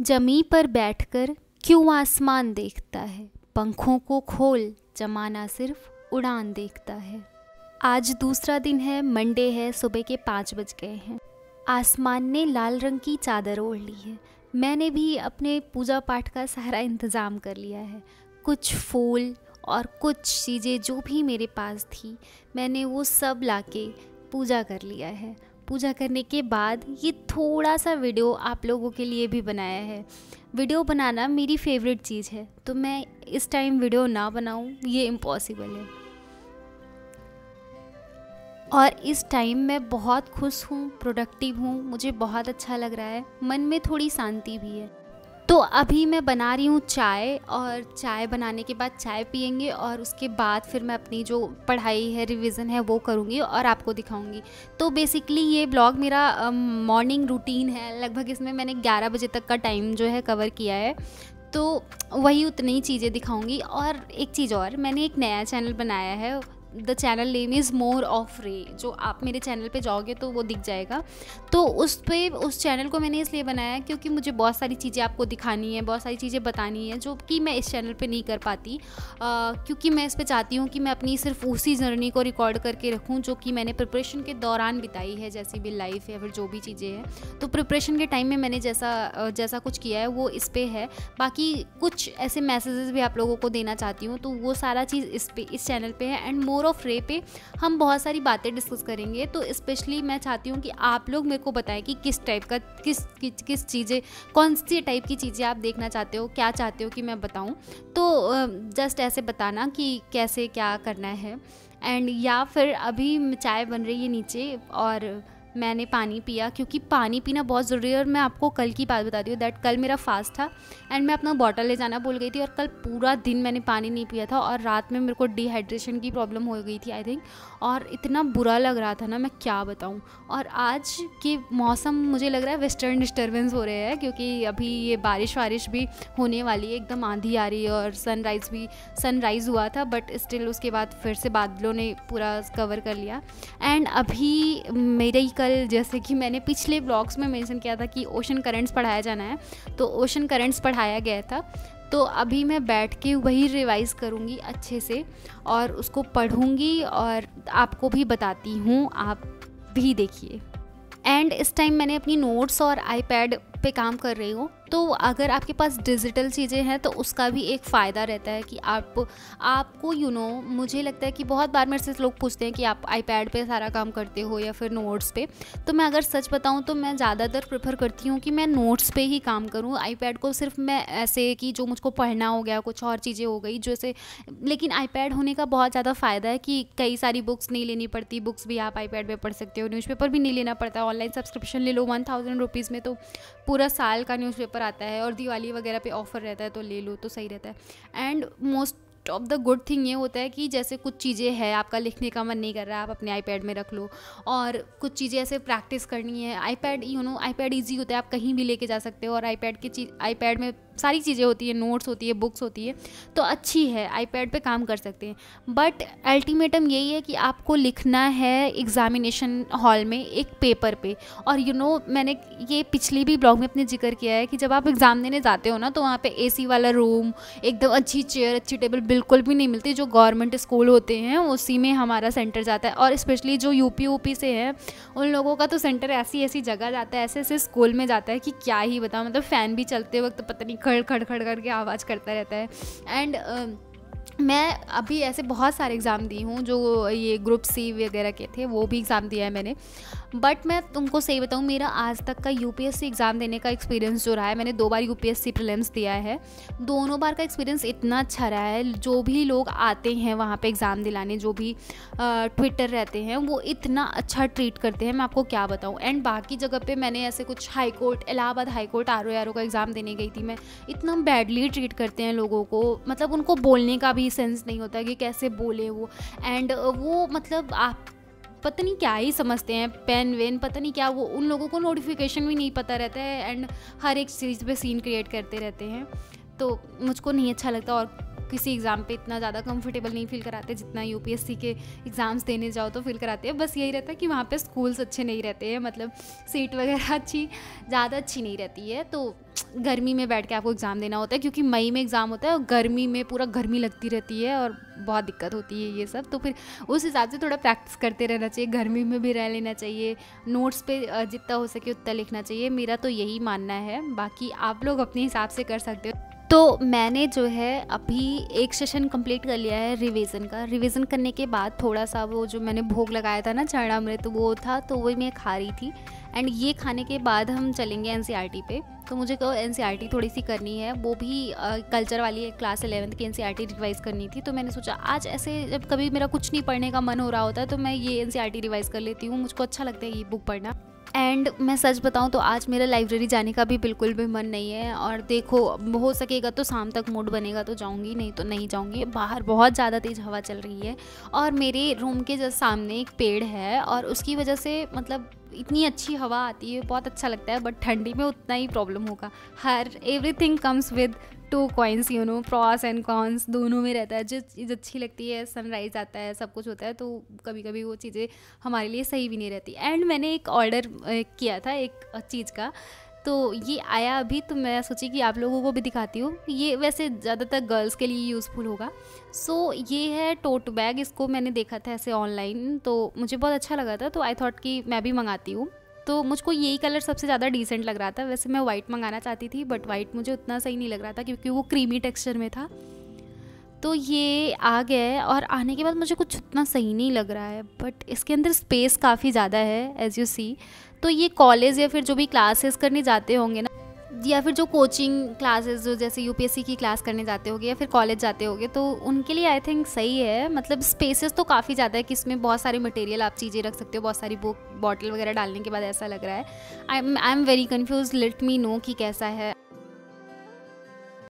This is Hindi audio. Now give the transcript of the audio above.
जमी पर बैठकर क्यों आसमान देखता है? पंखों को खोल जमाना सिर्फ़ उड़ान देखता है। आज दूसरा दिन है, मंडे है, सुबह के पाँच बज गए हैं। आसमान ने लाल रंग की चादर ओढ़ ली है। मैंने भी अपने पूजा पाठ का सारा इंतज़ाम कर लिया है। कुछ फूल और कुछ चीज़ें जो भी मेरे पास थी, मैंने वो सब लाके पूजा कर लिया है। पूजा करने के बाद ये थोड़ा सा वीडियो आप लोगों के लिए भी बनाया है। वीडियो बनाना मेरी फेवरेट चीज़ है तो मैं इस टाइम वीडियो ना बनाऊँ, ये इम्पॉसिबल है। और इस टाइम मैं बहुत खुश हूँ प्रोडक्टिव हूँ, मुझे बहुत अच्छा लग रहा है, मन में थोड़ी शांति भी है। तो अभी मैं बना रही हूँ चाय और चाय बनाने के बाद चाय पियेंगे और उसके बाद फिर मैं अपनी जो पढ़ाई है रिवीजन है वो करूँगी और आपको दिखाऊँगी। तो बेसिकली ये ब्लॉग मेरा मॉर्निंग रूटीन है। लगभग इसमें मैंने 11 बजे तक का टाइम जो है कवर किया है। तो वही उतनी ही चीज़ें दिखाऊँगी। और एक चीज़ और, मैंने एक नया चैनल बनाया है। The channel name is more of ray जो आप मेरे चैनल पे जाओगे तो वो दिख जाएगा। तो उस पर उस चैनल को मैंने इसलिए बनाया क्योंकि मुझे बहुत सारी चीज़ें आपको दिखानी है बहुत सारी चीज़ें बतानी है जो कि मैं इस चैनल पे नहीं कर पाती। आ, क्योंकि मैं इस पर चाहती हूँ कि मैं अपनी सिर्फ़ उसी जर्नी को रिकॉर्ड करके रखूँ जो कि मैंने प्रिपरेशन के दौरान बिताई है जैसी भी लाइफ या फिर जो भी चीज़ें हैं। तो प्रिपरेशन के टाइम में मैंने जैसा जैसा कुछ किया है वो इस पर है। बाकी कुछ ऐसे मैसेजेस भी आप लोगों को देना चाहती हूँ तो वो सारा चीज़ इस पे इस चैनल पर है। एंड मोर ऑफ़ रे पे हम बहुत सारी बातें डिस्कस करेंगे। तो स्पेशली मैं चाहती हूँ कि आप लोग मेरे को बताएँ कि किस टाइप का किस किस, किस चीज़ें कौन सी टाइप की चीज़ें आप देखना चाहते हो क्या चाहते हो कि मैं बताऊँ। तो जस्ट ऐसे बताना कि कैसे क्या करना है। एंड या फिर अभी चाय बन रही है नीचे और मैंने पानी पिया, क्योंकि पानी पीना बहुत ज़रूरी है और मैं आपको कल की बात बताती हूँ दैट कल मेरा फास्ट था एंड मैं अपना बॉटल ले जाना भूल गई थी और कल पूरा दिन मैंने पानी नहीं पिया था और रात में मेरे को डिहाइड्रेशन की प्रॉब्लम हो गई थी आई थिंक और इतना बुरा लग रहा था ना, मैं क्या बताऊँ? और आज के मौसम मुझे लग रहा है वेस्टर्न डिस्टर्बेंस हो रहे हैं, क्योंकि अभी ये बारिश वारिश भी होने वाली है, एकदम आंधी आ रही है और सनराइज़ भी सनराइज़ हुआ था बट स्टिल उसके बाद फिर से बादलों ने पूरा कवर कर लिया. एंड अभी मेरे कल जैसे कि मैंने पिछले ब्लॉग्स में मेंशन किया था कि ओशन करंट्स पढ़ाया जाना है तो ओशन करंट्स पढ़ाया गया था तो अभी मैं बैठ के वही रिवाइज़ करूँगी अच्छे से और उसको पढ़ूँगी और आपको भी बताती हूँ, आप भी देखिए। एंड इस टाइम मैंने अपनी नोट्स और आईपैड पे काम कर रही हूँ तो अगर आपके पास डिजिटल चीज़ें हैं तो उसका भी एक फ़ायदा रहता है कि आप आपको यू you नो know, मुझे लगता है कि बहुत बार मेरे से लोग पूछते हैं कि आप आईपैड पे सारा काम करते हो या फिर नोट्स पे। तो मैं अगर सच बताऊँ तो मैं ज़्यादातर प्रेफर करती हूँ कि मैं नोट्स पे ही काम करूँ। आईपैड को सिर्फ़ मैं ऐसे कि जो मुझको पढ़ना हो गया कुछ और चीज़ें हो गई जैसे लेकिन आईपैड होने का बहुत ज़्यादा फ़ायदा है कि कई सारी बुक्स नहीं लेनी पड़ती। बुक्स भी आप आईपैड पे पढ़ सकते हो न्यूज़पेपर भी नहीं लेना पड़ता। ऑनलाइन सब्सक्रिप्शन ले लो वन थाउज़ेंड रुपीज़ में तो पूरा साल का न्यूज़पेपर आता है और दिवाली वगैरह पे ऑफ़र रहता है तो ले लो तो सही रहता है। And most of the good thing ये होता है कि जैसे कुछ चीज़ें हैं आपका लिखने का मन नहीं कर रहा आप अपने आईपैड में रख लो और कुछ चीज़ें ऐसे प्रैक्टिस करनी है। IPad you know iPad easy होता है आप कहीं भी लेके जा सकते हो और आईपैड की चीज़ आईपैड में सारी चीज़ें होती है नोट्स होती है बुक्स होती है तो अच्छी है आईपैड पे काम कर सकते हैं। बट अल्टीमेटम यही है कि आपको लिखना है एग्ज़ामिनेशन हॉल में एक पेपर पे। और यू you नो know, मैंने ये पिछली भी ब्लॉग में अपने ज़िक्र किया है कि जब आप एग्ज़ाम देने जाते हो ना तो वहाँ पे एसी वाला रूम एकदम अच्छी चेयर अच्छी टेबल बिल्कुल भी नहीं मिलती। जो गवर्नमेंट स्कूल होते हैं, उसी में हमारा सेंटर जाता है और स्पेशली जो यूपी यूपी से है, उन लोगों का तो सेंटर ऐसी ऐसी जगह जाता है ऐसे ऐसे स्कूल में जाता है कि क्या ही बताओ मतलब फ़ैन भी चलते वक्त पता नहीं खड़ खड़ खड़ करके आवाज़ करता रहता है। एंड मैं अभी ऐसे बहुत सारे एग्ज़ाम दी हूँ, जो ये ग्रुप सी वगैरह के थे, वो भी एग्ज़ाम दिया है मैंने। बट मैं तुमको सही बताऊँ, मेरा आज तक का यूपीएससी एग्ज़ाम देने का एक्सपीरियंस जो रहा है, मैंने दो बार यू यूपीएससी प्रीलिम्स दिया है। दोनों बार का एक्सपीरियंस इतना अच्छा रहा है, जो भी लोग आते हैं वहाँ पे एग्ज़ाम दिलाने, जो भी ट्विटर रहते हैं, वो इतना अच्छा ट्रीट करते हैं, मैं आपको क्या बताऊँ। एंड बाकी जगह पर मैंने ऐसे कुछ high court Allahabad high court R O का एग्ज़ाम देने गई थी मैं। इतना बैडली ट्रीट करते हैं लोगों को मतलब उनको बोलने का भी सेंस नहीं होता कि कैसे बोले वो। एंड वो मतलब आप, पता नहीं क्या ही समझते हैं पेन वेन पता नहीं क्या, वो उन लोगों को नोटिफिकेशन भी नहीं पता रहता है एंड हर एक चीज़ पे सीन क्रिएट करते रहते हैं। तो मुझको नहीं अच्छा लगता और किसी एग्ज़ाम पे इतना ज़्यादा कंफर्टेबल नहीं फील कराते, जितना यूपीएससी के एग्ज़ाम्स देने जाओ तो फील कराते हैं। बस यही रहता है कि वहाँ पे स्कूल्स अच्छे नहीं रहते हैं मतलब सीट वगैरह अच्छी, ज़्यादा अच्छी नहीं रहती है। तो गर्मी में बैठ के आपको एग्ज़ाम देना होता है, क्योंकि मई में एग्ज़ाम होता है और गर्मी में पूरा गर्मी लगती रहती है और बहुत दिक्कत होती है ये सब। तो फिर उस हिसाब से थोड़ा प्रैक्टिस करते रहना चाहिए, गर्मी में भी रह लेना चाहिए नोट्स पे जितना हो सके उतना लिखना चाहिए। मेरा तो यही मानना है, बाकी आप लोग अपने हिसाब से कर सकते हो। तो मैंने जो है अभी एक सेशन कंप्लीट कर लिया है रिवीजन का। रिवीजन करने के बाद थोड़ा सा वो जो मैंने भोग लगाया था ना चरणामृत तो वो था तो वही मैं खा रही थी। एंड ये खाने के बाद हम चलेंगे एन e पे। तो मुझे एन e थोड़ी सी करनी है। वो भी कल्चर वाली क्लास एलेवंथ की एन रिवाइज़ करनी थी। तो मैंने सोचा, आज ऐसे जब कभी मेरा कुछ नहीं पढ़ने का मन हो रहा होता है तो मैं ये एन रिवाइज़ कर लेती हूँ। मुझको अच्छा लगता है ये बुक पढ़ना। एंड मैं सच बताऊँ तो आज मेरा लाइब्रेरी जाने का भी बिल्कुल भी मन नहीं है और देखो, हो सकेगा तो शाम तक मूड बनेगा तो जाऊँगी, नहीं तो नहीं जाऊँगी। बाहर बहुत ज़्यादा तेज़ हवा चल रही है और मेरे रूम के जस्ट सामने एक पेड़ है और उसकी वजह से मतलब इतनी अच्छी हवा आती है, बहुत अच्छा लगता है बट ठंडी में उतना ही प्रॉब्लम होगा। हर everything comes with two coins you know pros and cons दोनों में रहता है। जो चीज़ अच्छी लगती है सनराइज़ आता है, सब कुछ होता है तो कभी कभी वो चीज़ें हमारे लिए सही भी नहीं रहती। एंड मैंने एक ऑर्डर किया था, एक चीज़ का तो ये आया अभी तो मैं सोची कि आप लोगों को भी दिखाती हूँ। ये वैसे ज़्यादातर गर्ल्स के लिए यूज़फुल होगा। सो so, ये है टोट बैग इसको मैंने देखा था ऐसे ऑनलाइन तो मुझे बहुत अच्छा लगा था तो आई थॉट कि मैं भी मंगाती हूँ। तो मुझको यही कलर सबसे ज़्यादा डिसेंट लग रहा था। वैसे मैं वाइट मंगाना चाहती थी बट वाइट मुझे उतना सही नहीं लग रहा था क्योंकि वो क्रीमी टेक्सचर में था। तो ये आ गया है और आने के बाद मुझे कुछ उतना सही नहीं लग रहा है बट इसके अंदर स्पेस काफ़ी ज़्यादा है एज़ यू सी तो ये कॉलेज या फिर जो भी क्लासेस करने जाते होंगे ना, या फिर जो कोचिंग क्लासेस जो जैसे यूपीएससी की क्लास करने जाते होगे या फिर कॉलेज जाते होगे तो उनके लिए आई थिंक सही है। मतलब स्पेसेस तो काफ़ी ज़्यादा है कि इसमें बहुत सारे मटेरियल आप चीज़ें रख सकते हो, बहुत सारी बुक बॉटल वगैरह डालने के बाद ऐसा लग रहा है। I I am very confuse let me know कि कैसा है।